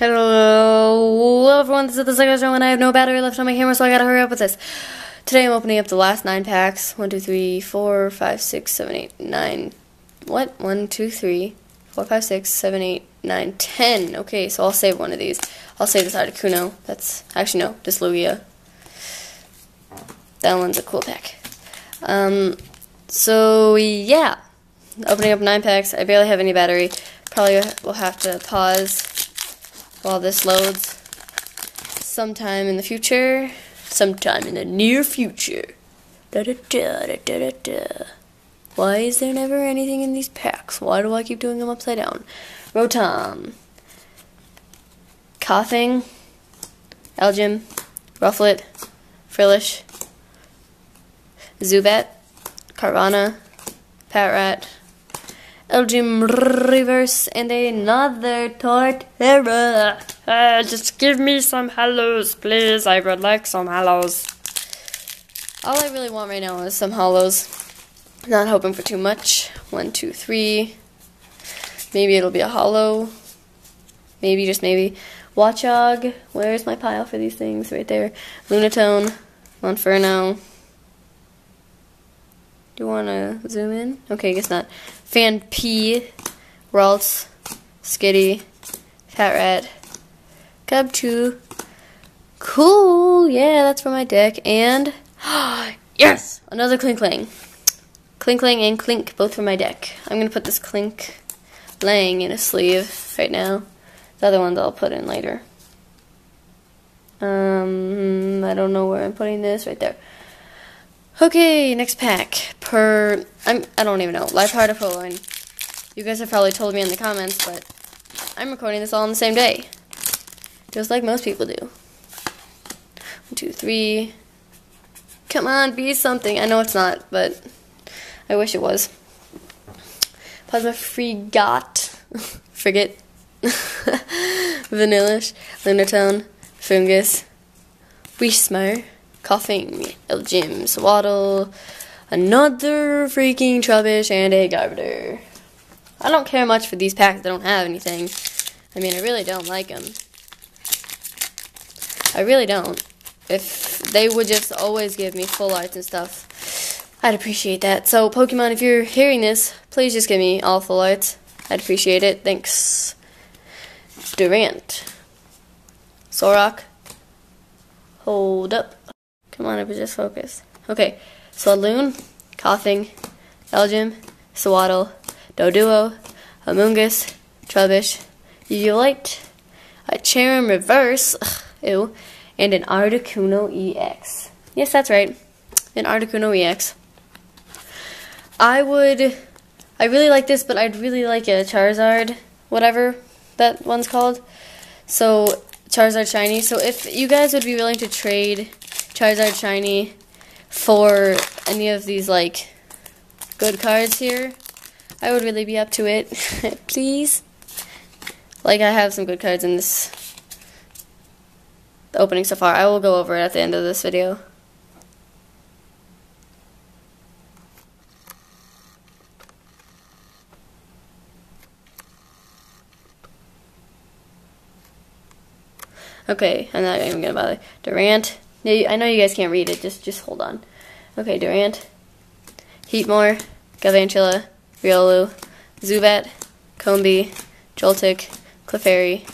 Hello, everyone. This is the second show, and I have no battery left on my camera, so I gotta hurry up with this. Today I'm opening up the last nine packs. One, two, three, four, five, six, seven, eight, nine. What? One, two, three, four, five, six, seven, eight, nine, ten. Okay, so I'll save one of these. I'll save this out of That's actually no, this Lugia. That one's a cool pack. Um, so yeah, opening up nine packs. I barely have any battery. Probably will have to pause while this loads sometime in the future. Sometime in the near future. Da da da da da da da. Why is there never anything in these packs? Why do I keep doing them upside down? Rotom. Koffing. Elgyem. Rufflet. Frillish. Zubat. Carvanha. Patrat. Elgyem Reverse, and another Torterra. Uh, just give me some hellos, please. I would like some hellos. All I really want right now is some holos. Not hoping for too much. One, two, three. Maybe it'll be a holo. Maybe, just maybe. Watchog. Where's my pile for these things? Right there. Lunatone. Monferno. Do you want to zoom in? Okay, I guess not. Fan P, Ralts, Skitty, Fat Rat, Cub 2. Cool! Yeah, that's for my deck. And, yes! Another Klinklang. Klinklang and Klink, both for my deck. I'm going to put this Klink laying in a sleeve right now. The other ones I'll put in later. Um, I don't know where I'm putting this. Right there. Okay, next pack. Per I'm I don't even know. Life Heart of Poloine. You guys have probably told me in the comments, but I'm recording this all on the same day. Just like most people do. One, two, three. Come on, be something. I know it's not, but I wish it was. Plasma Freegot. Frigate. Vanillish. Lunatone. Foongus. Whismur Koffing, Elgyem, Sewaddle, another freaking Trubbish, and a Garbodor. I don't care much for these packs that don't have anything. I mean, I really don't like them. I really don't. If they would just always give me full arts and stuff, I'd appreciate that. So, Pokemon, if you're hearing this, please just give me all full arts. I'd appreciate it. Thanks. Durant. Sorok. Hold up. Come on, it was just focus. Okay, Saloon, Koffing, Elgyem, Sewaddle, Doduo, Amoonguss, Trubbish, Ulite, a Cherrim Reverse, ugh, ew, and an Articuno EX. Yes, that's right, an Articuno EX. I would, I really like this, but I'd really like a Charizard, whatever that one's called. So, Charizard Shiny. So if you guys would be willing to trade Charizard Shiny for any of these, like, good cards here, I would really be up to it. Please. Like, I have some good cards in this opening so far. I will go over it at the end of this video. Okay, I'm not even gonna bother. Durant, I know you guys can't read it. Just just hold on. Okay, Durant, Heatmor, Galvantula, Riolu, Zubat, Combee, Joltik, Clefairy,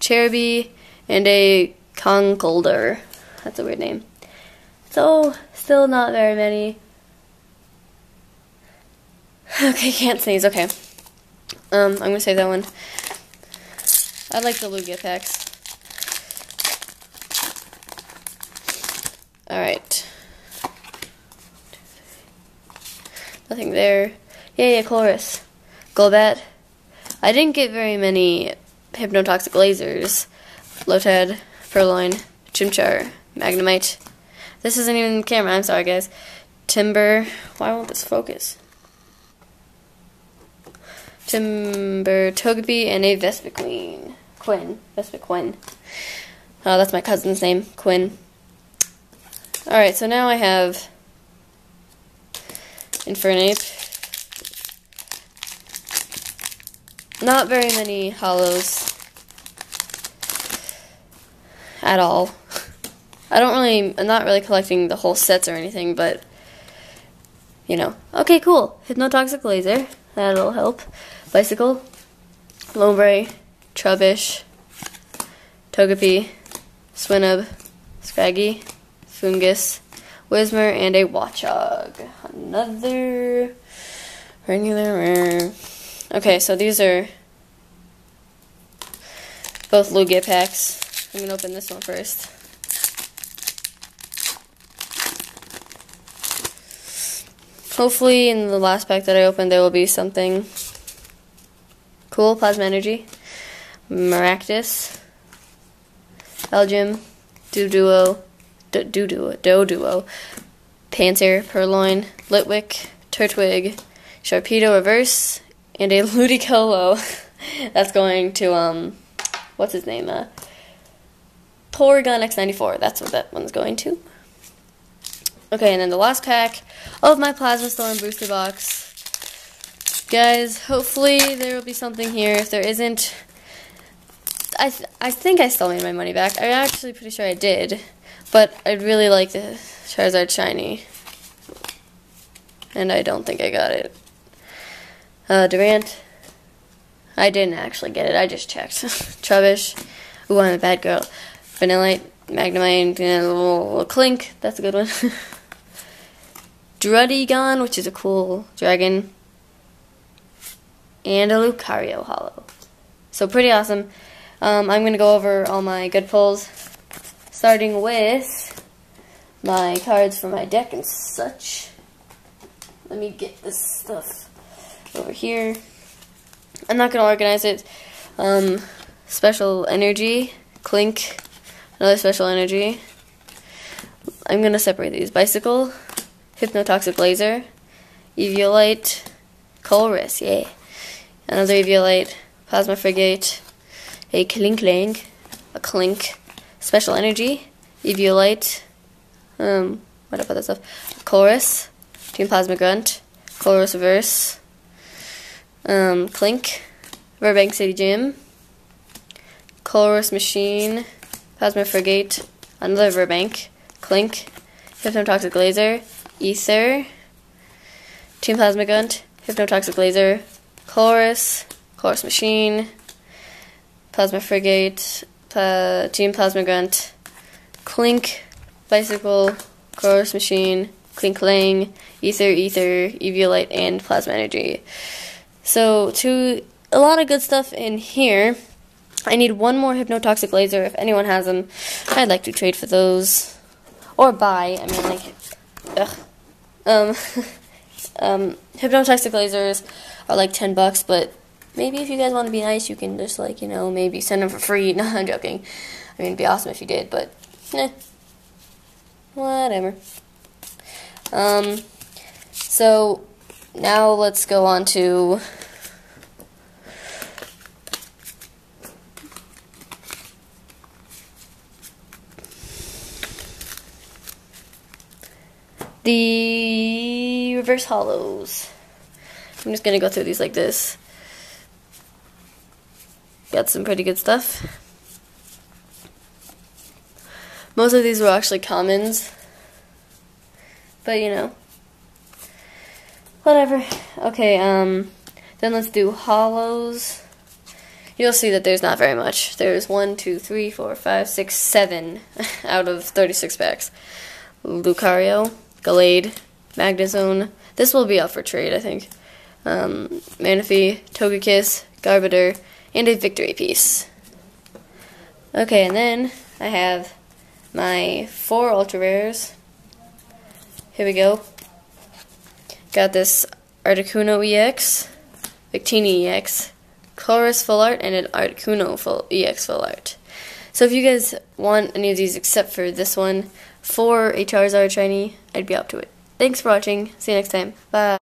Cherubi, and a Conkeldurr. That's a weird name. So, still not very many. Okay, can't sneeze. Okay. Um, I'm gonna save that one. I like the Lugia packs. Alright. Nothing there. Yeah, yeah, Colress. Golbat. I didn't get very many hypnotoxic lasers. Lotad, Purrloin, Chimchar, Magnemite. This isn't even the camera, I'm sorry guys. Timburr. Why won't this focus? Timburr, Togepi, and a Vespiquen. Quinn. Vespiquen. Oh, that's my cousin's name. Quinn. Alright, so now I have Infernape. Not very many holos at all. I don't really, I'm not really collecting the whole sets or anything, but you know. Okay, cool. Hypnotoxic Laser. That'll help. Bicycle. Lombre. Trubbish. Togepi. Swinub. Scraggy. Foongus. Whismur, and a Watchog. Another regular rare. Okay, so these are both Lugia packs. I'm to open this one first. Hopefully in the last pack that I opened there will be something cool. Plasma Energy, Maractus, Belgium, Doduo, Doduo, Doduo, Panzer, Purrloin, Litwick, Turtwig, Sharpedo Reverse, and a Ludicolo. That's going to, um, what's his name? Uh, Porygon X94. That's what that one's going to. Okay, and then the last pack of my Plasma Storm booster box. Guys, hopefully there will be something here. If there isn't, I, th I think I still made my money back. I'm actually pretty sure I did. But I'd really like the Charizard Shiny. And I don't think I got it. Uh, Durant. I didn't actually get it. I just checked. Trubbish. Ooh, I'm a bad girl. Vanillite. Magnemite. Little, Klink. That's a good one. Druddigon, which is a cool dragon, and a Lucario Holo. So pretty awesome. Um, I'm going to go over all my good pulls, starting with my cards for my deck and such. Let me get this stuff over here. I'm not going to organize it. Um, special Energy, Klink, another Special Energy. I'm going to separate these. Bicycle, Hypnotoxic Laser, Eviolite, Colress, yay. Another Eviolite, Plasma Frigate, a Klinklang, a Klink, Special Energy, Eviolite, um, what about that stuff? Colress, Team Plasma Grunt, Colress Reverse, um, Klink, Virbank City Gym, Colress Machine, Plasma Frigate, another Virbank, Klink, Hypnotoxic Laser, Ether, Team Plasma Grunt, Hypnotoxic Laser, Colress, Colress Machine, Plasma Frigate, Pla Team Plasma Grunt, Klink, Bicycle, Colress Machine, Klinklang, Ether, Ether, Eviolite, and Plasma Energy. So, to a lot of good stuff in here. I need one more Hypnotoxic Laser. If anyone has them, I'd like to trade for those. Or buy. I mean, like, ugh. Um, um, hypnotoxic lasers are like 10 bucks, but maybe if you guys want to be nice, you can just, like, you know, maybe send them for free. No, I'm joking. I mean, it'd be awesome if you did, but, eh. Whatever. Um, so, now let's go on to the reverse holos. I'm just to go through these like this. Got some pretty good stuff. Most of these were actually commons. But, you know. Whatever. Okay, um, then let's do holos. You'll see that there's not very much. There's one, two, three, four, five, six, seven out of 36 packs. Lucario. Gallade, Magnezone. This will be up for trade, I think. Um, Manaphy, Togekiss, Garbodor, and a victory piece. Okay, and then I have my four ultra rares. Here we go. Got this Articuno EX, Victini EX, Colress Full Art, and an Articuno full EX Full Art. So if you guys want any of these except for this one, for a Charizard shiny, I'd be up to it. Thanks for watching. See you next time. Bye.